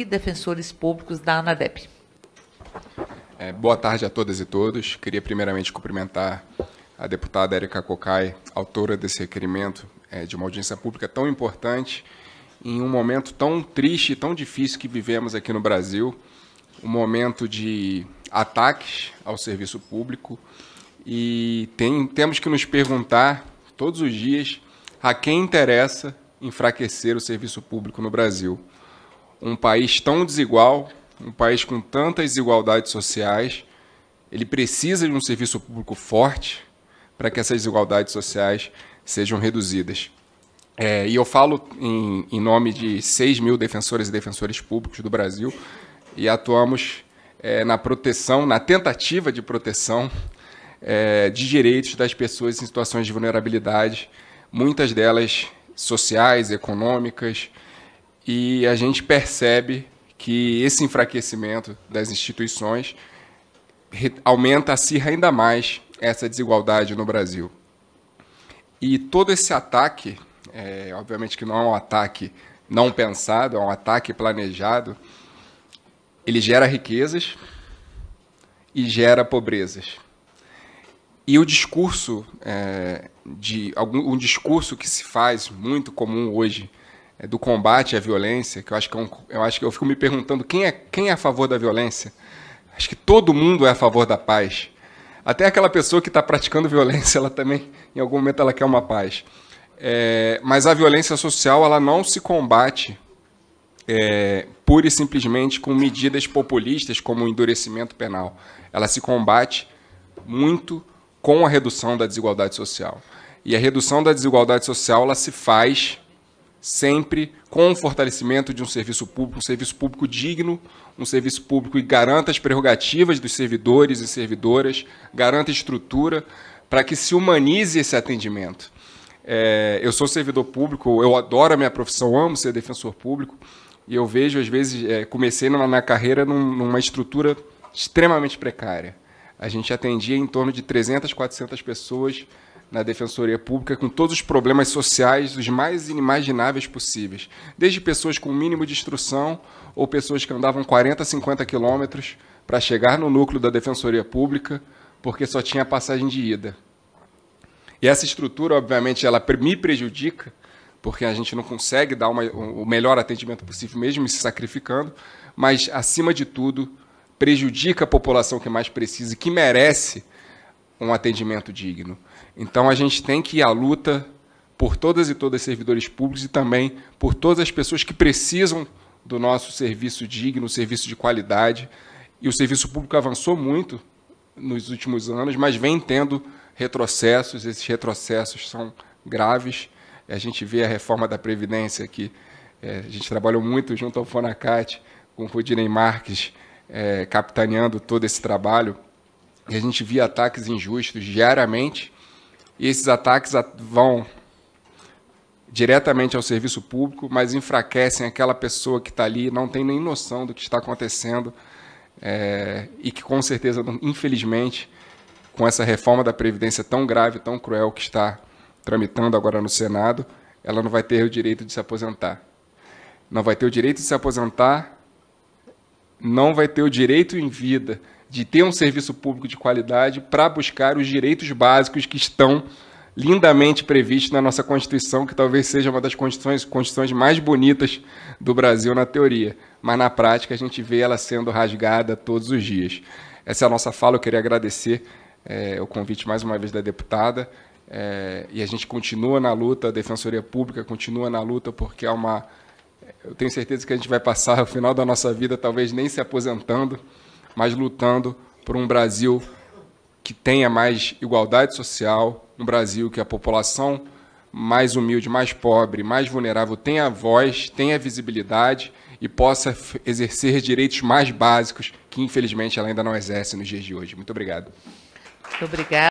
e defensores públicos da ANADEP. É, boa tarde a todas e todos. Queria primeiramente cumprimentar a deputada Érica Cocai, autora desse requerimento é, de uma audiência pública tão importante em um momento tão triste e tão difícil que vivemos aqui no Brasil, um momento de ataques ao serviço público e tem, temos que nos perguntar todos os dias a quem interessa enfraquecer o serviço público no Brasil. Um país tão desigual, um país com tantas desigualdades sociais, ele precisa de um serviço público forte para que essas desigualdades sociais sejam reduzidas. É, e eu falo em, em, nome de 6 mil defensores e defensores públicos do Brasil e atuamos é, na proteção, na tentativa de proteção é, de direitos das pessoas em situações de vulnerabilidade, muitas delas sociais, econômicas, e a gente percebe que esse enfraquecimento das instituições aumenta, acirra ainda mais essa desigualdade no Brasil. E todo esse ataque, é, obviamente que não é um ataque não pensado, é um ataque planejado, ele gera riquezas e gera pobrezas. E o discurso é, de algum um discurso que se faz muito comum hoje do combate à violência, que eu acho que é um, eu acho que eu fico me perguntando quem é quem é a favor da violência. Acho que todo mundo é a favor da paz. Até aquela pessoa que está praticando violência, ela também, em algum momento, ela quer uma paz. É, mas a violência social, ela não se combate é, pura e simplesmente com medidas populistas como o endurecimento penal. Ela se combate muito com a redução da desigualdade social. E a redução da desigualdade social ela se faz sempre com o fortalecimento de um serviço público, um serviço público digno, um serviço público que garanta as prerrogativas dos servidores e servidoras, garanta estrutura para que se humanize esse atendimento. É, eu sou servidor público, eu adoro a minha profissão, amo ser defensor público, e eu vejo, às vezes, é, comecei na, na carreira num, numa estrutura extremamente precária. A gente atendia em torno de 300, 400 pessoas na Defensoria Pública com todos os problemas sociais, os mais inimagináveis possíveis. Desde pessoas com mínimo de instrução ou pessoas que andavam 40, 50 quilômetros para chegar no núcleo da Defensoria Pública porque só tinha passagem de ida. E essa estrutura, obviamente, ela me prejudica, porque a gente não consegue dar uma, o melhor atendimento possível, mesmo se sacrificando, mas, acima de tudo, prejudica a população que mais precisa e que merece um atendimento digno. Então a gente tem que ir à luta por todas e todas os servidores públicos e também por todas as pessoas que precisam do nosso serviço digno, serviço de qualidade. E o serviço público avançou muito nos últimos anos, mas vem tendo retrocessos. Esses retrocessos são graves. A gente vê a reforma da Previdência que é, a gente trabalhou muito junto ao Fonacat, com o Rodinei Marques, é, capitaneando todo esse trabalho. E a gente via ataques injustos diariamente e esses ataques vão diretamente ao serviço público, mas enfraquecem aquela pessoa que está ali, não tem nem noção do que está acontecendo é, e que com certeza, infelizmente, com essa reforma da Previdência tão grave, tão cruel que está tramitando agora no Senado, ela não vai ter o direito de se aposentar. Não vai ter o direito de se aposentar, não vai ter o direito em vida de ter um serviço público de qualidade para buscar os direitos básicos que estão lindamente previstos na nossa Constituição, que talvez seja uma das constituições, constituições mais bonitas do Brasil na teoria, mas na prática a gente vê ela sendo rasgada todos os dias. Essa é a nossa fala, eu queria agradecer é, o convite mais uma vez da deputada, é, e a gente continua na luta, a Defensoria Pública continua na luta, porque é uma. Eu tenho certeza que a gente vai passar o final da nossa vida, talvez nem se aposentando, mas lutando por um Brasil que tenha mais igualdade social, um Brasil que a população mais humilde, mais pobre, mais vulnerável tenha voz, tenha visibilidade e possa exercer direitos mais básicos que, infelizmente, ela ainda não exerce nos dias de hoje. Muito obrigado. Muito obrigada.